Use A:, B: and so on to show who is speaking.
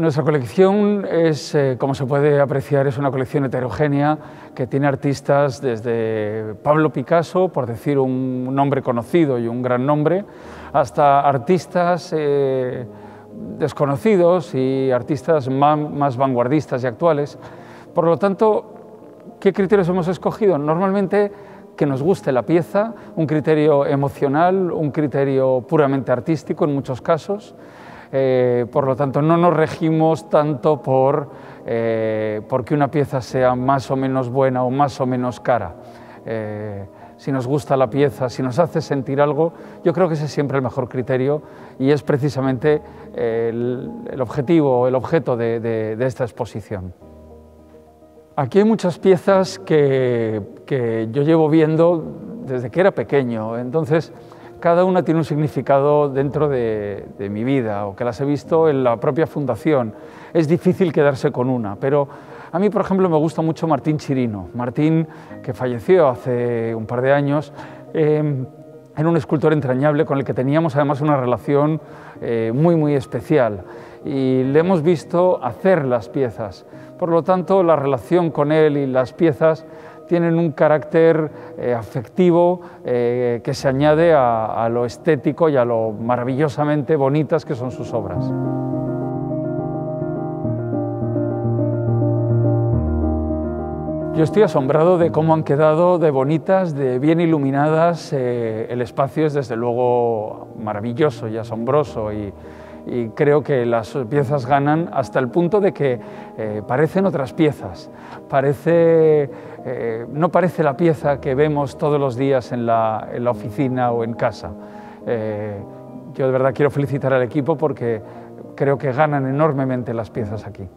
A: Nuestra colección es, eh, como se puede apreciar, es una colección heterogénea que tiene artistas desde Pablo Picasso, por decir un nombre conocido y un gran nombre, hasta artistas eh, desconocidos y artistas más vanguardistas y actuales. Por lo tanto, ¿qué criterios hemos escogido? Normalmente que nos guste la pieza, un criterio emocional, un criterio puramente artístico en muchos casos. Eh, por lo tanto, no nos regimos tanto por eh, que una pieza sea más o menos buena o más o menos cara. Eh, si nos gusta la pieza, si nos hace sentir algo, yo creo que ese es siempre el mejor criterio y es precisamente el, objetivo, el objeto de esta exposición. Aquí hay muchas piezas que, yo llevo viendo desde que era pequeño, entonces cada una tiene un significado dentro de, mi vida o que las he visto en la propia fundación. Es difícil quedarse con una, pero a mí, por ejemplo, me gusta mucho Martín Chirino. Martín, que falleció hace un par de años, em, era un escultor entrañable con el que teníamos además una relación eh, muy, muy especial y le hemos visto hacer las piezas. Por lo tanto, la relación con él y las piezas tienen un carácter eh, afectivo eh, que se añade a, lo estético y a lo maravillosamente bonitas que son sus obras. Yo estoy asombrado de cómo han quedado de bonitas, de bien iluminadas. Eh, el espacio es desde luego maravilloso y asombroso y, y creo que las piezas ganan hasta el punto de que eh, parecen otras piezas. Parece, eh, no parece la pieza que vemos todos los días en la, oficina o en casa. Eh, yo de verdad quiero felicitar al equipo porque creo que ganan enormemente las piezas aquí.